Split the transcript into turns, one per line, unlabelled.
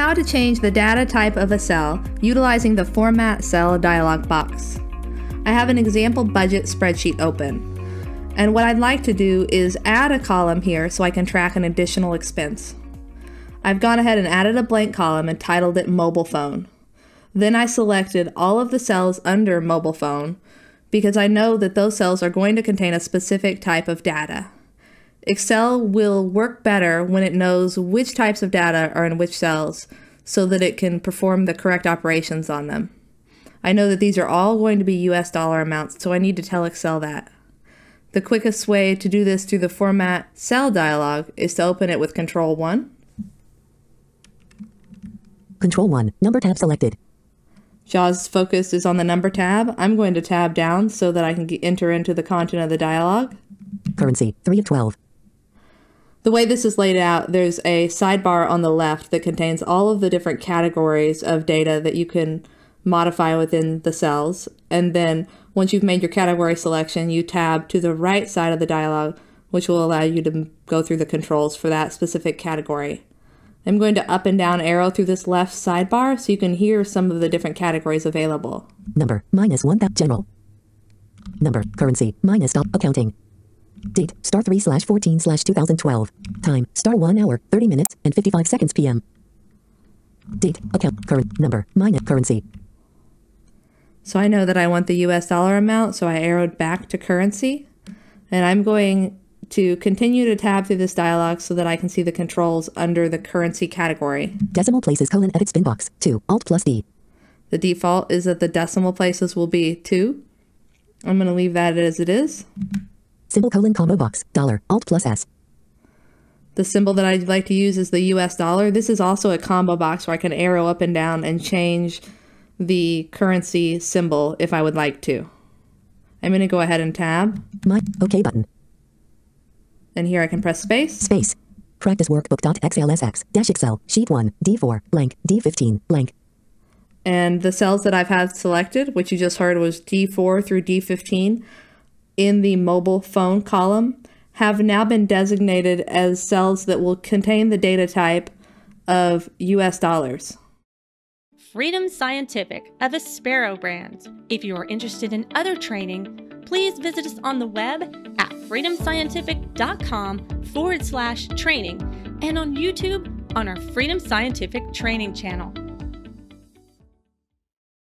How to change the data type of a cell utilizing the Format Cell dialog box. I have an example budget spreadsheet open. And what I'd like to do is add a column here so I can track an additional expense. I've gone ahead and added a blank column and titled it mobile phone. Then I selected all of the cells under mobile phone because I know that those cells are going to contain a specific type of data. Excel will work better when it knows which types of data are in which cells so that it can perform the correct operations on them. I know that these are all going to be US dollar amounts, so I need to tell Excel that. The quickest way to do this through the Format Cell dialog is to open it with Control 1.
Control 1, number tab selected.
JAWS focus is on the number tab. I'm going to tab down so that I can enter into the content of the dialog.
Currency, 3 of 12.
The way this is laid out, there's a sidebar on the left that contains all of the different categories of data that you can modify within the cells. And then once you've made your category selection, you tab to the right side of the dialog, which will allow you to go through the controls for that specific category. I'm going to up and down arrow through this left sidebar so you can hear some of the different categories available.
Number, minus 1 that general. Number, currency, minus dot accounting. Date, star 3 slash 14 slash 2012. Time, star 1 hour, 30 minutes, and 55 seconds p.m. Date, account, current, number, minus, currency.
So I know that I want the US dollar amount, so I arrowed back to currency. And I'm going to continue to tab through this dialog so that I can see the controls under the currency category.
Decimal places colon edit spin box, 2, Alt plus D.
The default is that the decimal places will be 2. I'm going to leave that as it is.
Symbol colon combo box, dollar, alt plus S.
The symbol that I'd like to use is the US dollar. This is also a combo box where I can arrow up and down and change the currency symbol if I would like to. I'm going to go ahead and tab.
My OK button.
And here I can press space.
Space. Practice workbook.xlsx dash Excel sheet 1 D4 blank D15 blank.
And the cells that I've had selected, which you just heard was D4 through D15, in the mobile phone column have now been designated as cells that will contain the data type of US dollars.
Freedom Scientific, of a Vispero brand. If you are interested in other training, please visit us on the web at freedomscientific.com forward slash training and on YouTube on our Freedom Scientific training channel.